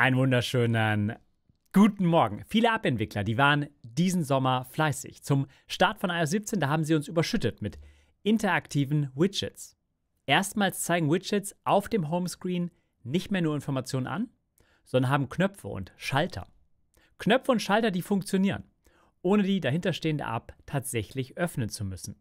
Einen wunderschönen guten Morgen. Viele App-Entwickler, die waren diesen Sommer fleißig. Zum Start von iOS 17, da haben sie uns überschüttet mit interaktiven Widgets. Erstmals zeigen Widgets auf dem Homescreen nicht mehr nur Informationen an, sondern haben Knöpfe und Schalter. Knöpfe und Schalter, die funktionieren, ohne die dahinterstehende App tatsächlich öffnen zu müssen.